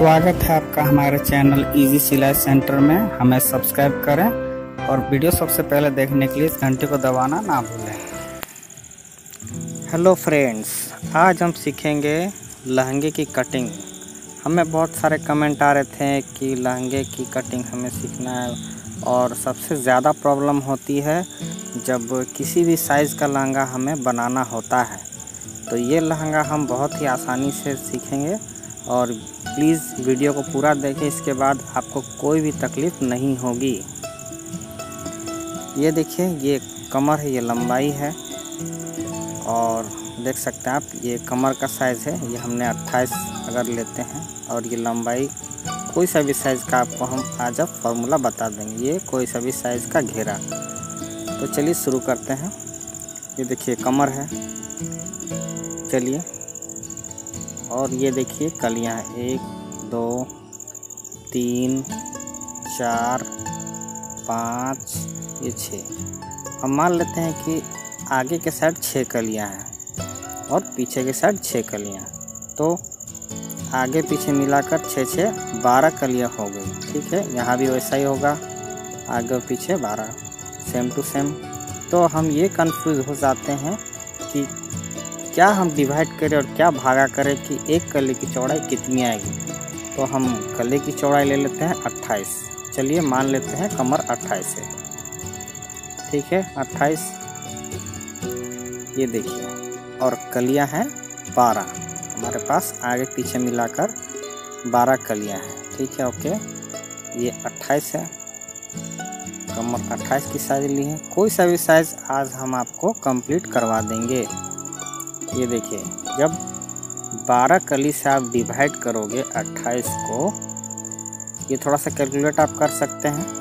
स्वागत है आपका हमारे चैनल इजी सिलाई सेंटर में। हमें सब्सक्राइब करें और वीडियो सबसे पहले देखने के लिए घंटे को दबाना ना भूलें। हेलो फ्रेंड्स आज हम सीखेंगे लहंगे की कटिंग हमें बहुत सारे कमेंट आ रहे थे कि लहंगे की कटिंग हमें सीखना है और सबसे ज़्यादा प्रॉब्लम होती है जब किसी भी साइज़ का लहंगा हमें बनाना होता है। तो ये लहंगा हम बहुत ही आसानी से सीखेंगे और प्लीज़ वीडियो को पूरा देखें, इसके बाद आपको कोई भी तकलीफ़ नहीं होगी। ये देखिए, ये कमर है, ये लंबाई है, और देख सकते हैं आप, ये कमर का साइज़ है, ये हमने 28 अगर लेते हैं, और ये लंबाई कोई सा भी साइज़ का आपको हम आज अब फार्मूला बता देंगे, ये कोई सा भी साइज़ का घेरा। तो चलिए शुरू करते हैं। ये देखिए, कमर है। चलिए। और ये देखिए कलियाँ एक, दो, तीन, चार, पाँच, ये छः हम मान लेते हैं कि आगे के साइड छः कलियाँ हैं और पीछे के साइड छः कलियाँ। तो आगे पीछे मिलाकर छः छः बारह कलियाँ हो गई। ठीक है, यहाँ भी वैसा ही होगा। आगे और पीछे बारह। सेम टू सेम तो हम ये कंफ्यूज हो जाते हैं कि क्या हम डिवाइड करें और क्या भागा करें कि एक कले की चौड़ाई कितनी आएगी? तो हम कले की चौड़ाई ले लेते हैं 28 चलिए मान लेते हैं कमर 28 है। ठीक है 28 ये देखिए, और कलियाँ हैं 12 हमारे पास आगे पीछे मिलाकर 12 कलियाँ हैं। ठीक है, ओके। ये 28 है। कमर 28 की साइज़ ली है। कोई सा भी साइज़ आज हम आपको कंप्लीट करवा देंगे। ये देखिए, जब 12 कली से आप डिवाइड करोगे 28 को, ये थोड़ा सा कैलकुलेट आप कर सकते हैं।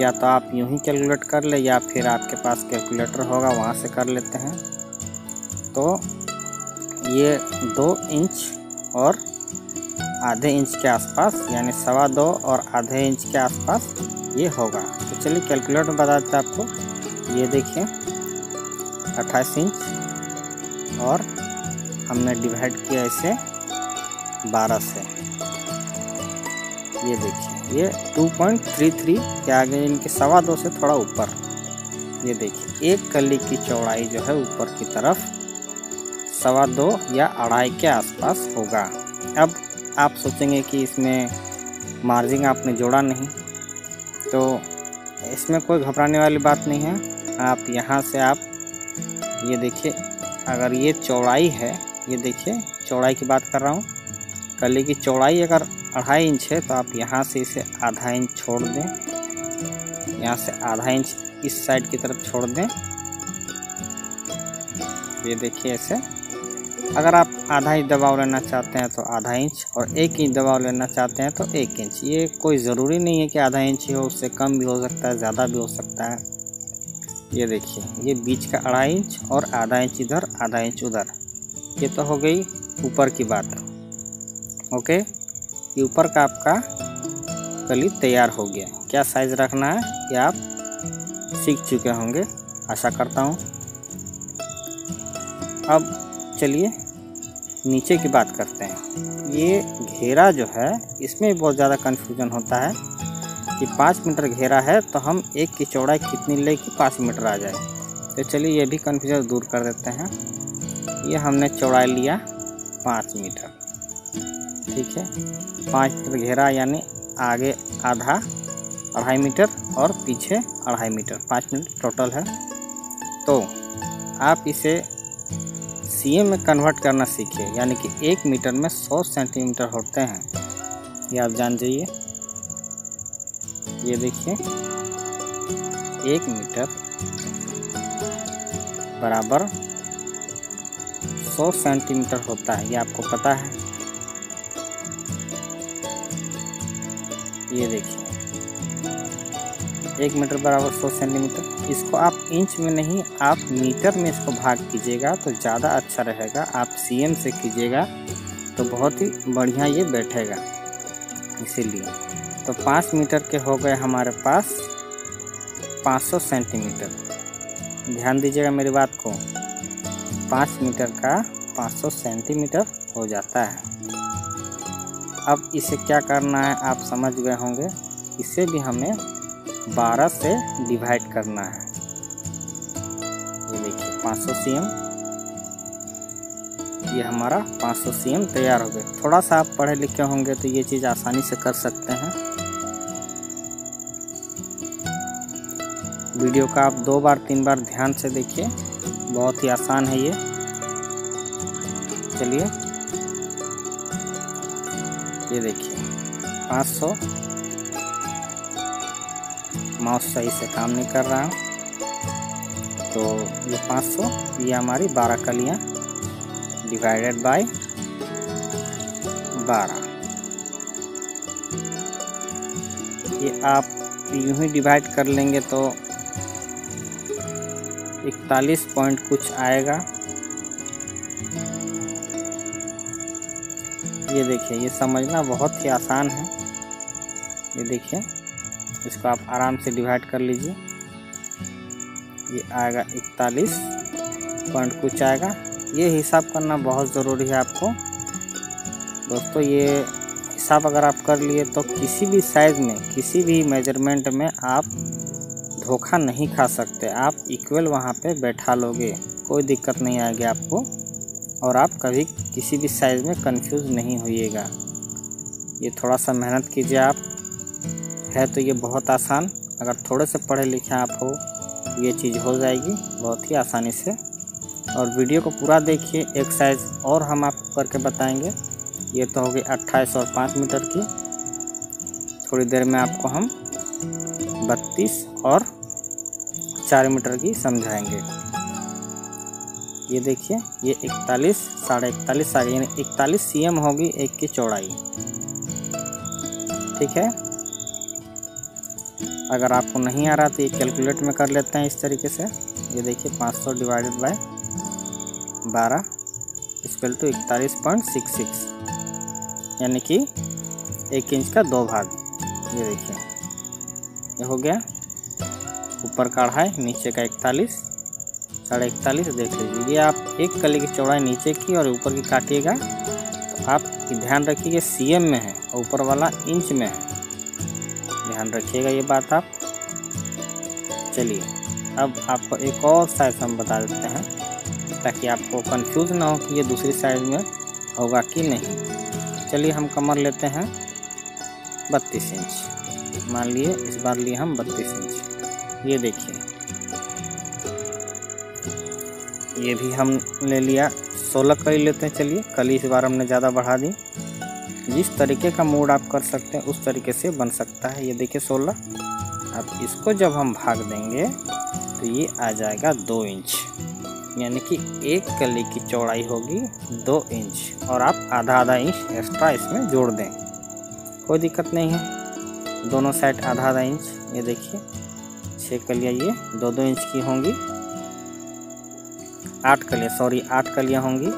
या तो आप यूँ ही कैलकुलेट कर ले, या फिर आपके पास कैलकुलेटर होगा, वहाँ से कर लेते हैं। तो ये दो इंच और आधे इंच के आसपास, यानी सवा दो और आधे इंच के आसपास ये होगा। तो चलिए कैलकुलेटर बता देते आपको। ये देखिए, अट्ठाईस इंच और हमने डिवाइड किया इसे 12 से। ये देखिए, ये 2.33 के आगे इनके सवा दो से थोड़ा ऊपर। ये देखिए, एक कली की चौड़ाई जो है ऊपर की तरफ़ सवा दो या अढ़ाई के आसपास होगा। अब आप सोचेंगे कि इसमें मार्जिन आपने जोड़ा नहीं तो इसमें कोई घबराने वाली बात नहीं है। आप यहाँ से आप, ये देखिए अगर ये चौड़ाई है, ये देखिए, चौड़ाई की बात कर रहा हूँ। कली की चौड़ाई अगर अढ़ाई इंच है तो आप यहाँ से इसे आधा इंच छोड़ दें। यहाँ से आधा इंच इस साइड की तरफ़ छोड़ दें। ये देखिए ऐसे। अगर आप आधा इंच दबाव लेना चाहते हैं तो आधा इंच, और एक इंच दबाव लेना चाहते हैं तो एक इंच। ये कोई ज़रूरी नहीं है कि आधा इंच ही हो, उससे कम भी हो सकता है, ज़्यादा भी हो सकता है। ये देखिए, ये बीच का अढ़ाई इंच और आधा इंच इधर, आधा इंच उधर। ये तो हो गई ऊपर की बात। ओके? ये ऊपर का आपका कली तैयार हो गया। क्या साइज़ रखना है, ये आप सीख चुके होंगे, आशा करता हूँ। अब चलिए नीचे की बात करते हैं। ये घेरा जो है, इसमें बहुत ज़्यादा कन्फ्यूज़न होता है। कि पाँच मीटर घेरा है तो हम एक की चौड़ाई कितनी ले कि पाँच मीटर आ जाए। तो चलिए ये भी कन्फ्यूज़न दूर कर देते हैं। ये हमने चौड़ाई लिया पाँच मीटर। ठीक है? पाँच मीटर घेरा यानी आगे आधा अढ़ाई मीटर और पीछे अढ़ाई मीटर। पाँच मीटर टोटल है। तो आप इसे सीएम में कन्वर्ट करना सीखिए। यानी कि एक मीटर में सौ सेंटीमीटर होते हैं। ये आप जान जाइए। ये देखिए। एक मीटर बराबर सौ सेंटीमीटर होता है, ये आपको पता है। ये देखिए। एक मीटर बराबर सौ सेंटीमीटर। इसको आप इंच में नहीं, आप मीटर में इसको भाग कीजिएगा तो ज़्यादा अच्छा रहेगा। आप सीएम से कीजिएगा तो बहुत ही बढ़िया ये बैठेगा। इसीलिए। तो पाँच मीटर के हो गए हमारे पास पाँच सौ सेंटीमीटर। ध्यान दीजिएगा मेरी बात को, पाँच मीटर का पाँच सौ सेंटीमीटर हो जाता है। अब इसे क्या करना है, आप समझ गए होंगे। इसे भी हमें 12 से डिवाइड करना है। ये देखिए 500 सीएम। ये हमारा 500 सीएम तैयार हो गया। थोड़ा सा आप पढ़े लिखे होंगे तो ये चीज़ आसानी से कर सकते हैं। वीडियो का आप दो बार, तीन बार ध्यान से देखिए। बहुत ही आसान है ये। चलिए। ये देखिए। 500 माउस सही से काम नहीं कर रहा। तो ये 500 ये हमारी 12 कलियाँ। डिवाइडेड बाय 12 ये आप यूँ ही डिवाइड कर लेंगे तो इकतालीस पॉइंट कुछ आएगा। ये देखिए, ये समझना बहुत ही आसान है। ये देखिए, इसको आप आराम से डिवाइड कर लीजिए। ये आएगा इकतालीस पॉइंट कुछ आएगा। ये हिसाब करना बहुत ज़रूरी है आपको। दोस्तों, ये हिसाब अगर आप कर लिए तो किसी भी साइज़ में, किसी भी मेज़रमेंट में आप धोखा नहीं खा सकते। आप इक्वल वहाँ पे बैठा लोगे। कोई दिक्कत नहीं आएगी आपको। और आप कभी किसी भी साइज़ में कंफ्यूज नहीं होइएगा। ये थोड़ा सा मेहनत कीजिए आप। है तो ये बहुत आसान। अगर थोड़े से पढ़े लिखे आप हो, ये चीज़ हो जाएगी बहुत ही आसानी से। और वीडियो को पूरा देखिए। एक साइज़ और हम आपको करके बताएँगे। ये तो होगी अट्ठाईस और पाँच मीटर की। थोड़ी देर में आपको हम बत्तीस और चार मीटर की समझाएँगे। ये देखिए, ये इकतालीस, साढ़े इकतालीस, साढ़े यानी इकतालीस सी होगी एक की चौड़ाई। ठीक है? अगर आपको नहीं आ रहा तो ये कैलकुलेट में कर लेते हैं इस तरीके से। ये देखिए 500 डिवाइडेड बाय 12 इक्वल टू इकतालीस पॉइंट सिक्स सिक्स, यानी कि एक इंच का दो भाग। ये देखिए, ये हो गया ऊपर का अढ़ाई नीचे का इकतालीस, साढ़े इकतालीस देख लीजिए। ये आप एक कली की चौड़ाई नीचे की और ऊपर की काटिएगा। तो आप ध्यान रखिए सी एम में है और ऊपर वाला इंच में है। ध्यान रखिएगा ये बात आप। चलिए, अब आपको एक और साइज़ हम बता देते हैं, ताकि आपको कंफ्यूज ना हो कि ये दूसरी साइज़ में होगा कि नहीं। चलिए हम कमर लेते हैं, बत्तीस इंच। मान लिए इस बार लिए हम बत्तीस इंच। ये देखिए। ये भी हम ले लिया। सोलह कली लेते हैं, चलिए। कली इस बार हमने ज़्यादा बढ़ा दी। जिस तरीके का मूड आप कर सकते हैं, उस तरीके से बन सकता है। ये देखिए सोलह। अब इसको जब हम भाग देंगे तो ये आ जाएगा दो इंच। यानी कि एक कली की चौड़ाई होगी दो इंच। और आप आधा आधा इंच एक्स्ट्रा इसमें जोड़ दें। कोई दिक्कत नहीं है। दोनों साइड आधा आधा इंच। ये देखिए। छः कलियाँ ये। दो दो इंच की होंगी। आठ कलियाँ सॉरी आठ कलियाँ होंगी।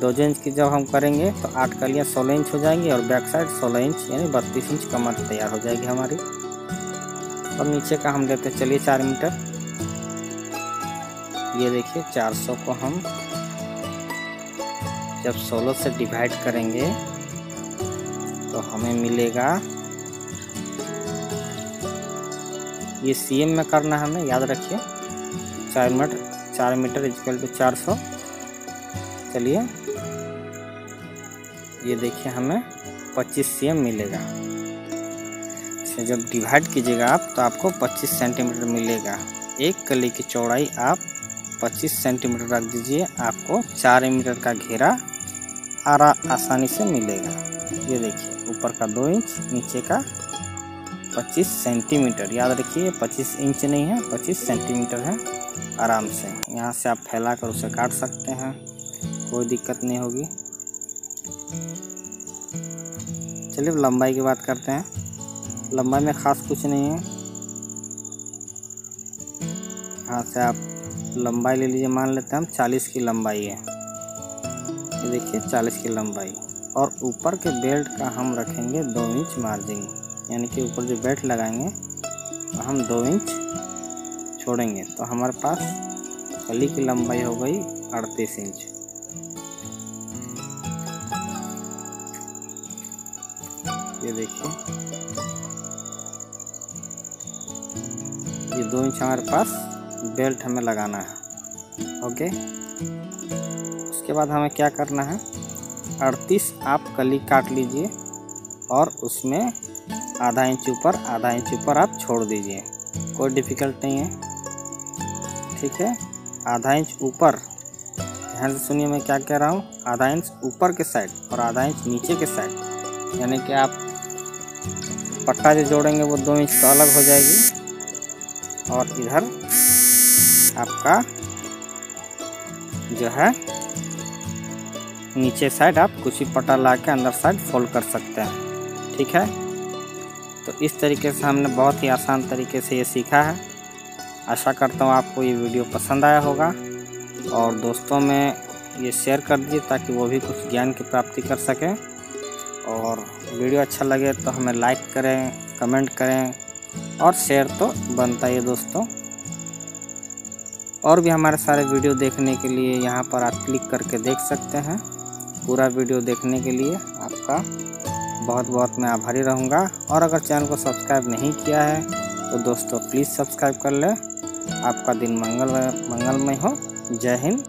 दो दो इंच की जब हम करेंगे तो आठ कलियाँ सोलह इंच हो जाएँगी और बैक साइड सोलह इंच यानी बत्तीस इंच कमर तैयार हो जाएगी हमारी। और नीचे का हम लेते चलिए चार मीटर। ये देखिए 400 को हम जब 16 से डिवाइड करेंगे तो हमें मिलेगा ये सीएम में करना है हमें, याद रखिए। चार मीटर चार मीटर इजकल टू चार सौ। चलिए। ये देखिए हमें 25 सीएम मिलेगा। इसे जब डिवाइड कीजिएगा आप तो आपको 25 सेंटीमीटर मिलेगा। एक कली की चौड़ाई आप 25 सेंटीमीटर रख दीजिए, आपको चार मीटर का घेरा आरा आसानी से मिलेगा। ये देखिए, ऊपर का दो इंच, नीचे का 25 सेंटीमीटर। याद रखिए 25 इंच नहीं है 25 सेंटीमीटर है। आराम से। यहाँ से आप फैला कर उसे काट सकते हैं। कोई दिक्कत नहीं होगी। चलिए, लंबाई की बात करते हैं। लंबाई में ख़ास कुछ नहीं है। यहाँ से आप लंबाई ले लीजिए। मान लेते हैं हम चालीस की लंबाई है। ये देखिए, चालीस की लंबाई। और ऊपर के बेल्ट का हम रखेंगे दो इंच मार्जिन। यानी कि ऊपर जो बेल्ट लगाएँगे तो हम दो इंच छोड़ेंगे। तो हमारे पास कली की लंबाई हो गई अड़तीस इंच। ये देखिए। ये दो इंच हमारे पास बेल्ट हमें लगाना है। ओके? उसके बाद हमें क्या करना है? अड़तीस आप कली काट लीजिए और उसमें आधा इंच ऊपर, आधा इंच ऊपर आप छोड़ दीजिए। कोई डिफ़िकल्ट नहीं है। ठीक है? आधा इंच ऊपर। ध्यान से सुनिए मैं क्या कह रहा हूँ। आधा इंच ऊपर के साइड और आधा इंच नीचे के साइड यानी कि आप पट्टा जो जोड़ेंगे वो दो इंच तो अलग हो जाएगी। और इधर आपका जो है, नीचे साइड आप कुछ ही पट्टा ला के अंदर साइड फोल्ड कर सकते हैं। ठीक है? तो इस तरीके से हमने बहुत ही आसान तरीके से ये सीखा है। आशा करता हूँ आपको ये वीडियो पसंद आया होगा। और दोस्तों, में ये शेयर कर दीजिए ताकि वो भी कुछ ज्ञान की प्राप्ति कर सकें। और वीडियो अच्छा लगे तो हमें लाइक करें कमेंट करें और शेयर तो बनता ही है दोस्तों। और भी हमारे सारे वीडियो देखने के लिए यहाँ पर आप क्लिक करके देख सकते हैं। पूरा वीडियो देखने के लिए आपका बहुत बहुत मैं आभारी रहूँगा। और अगर चैनल को सब्सक्राइब नहीं किया है तो दोस्तों, प्लीज़ सब्सक्राइब कर ले। आपका दिन मंगल मंगलमय हो। जय हिंद।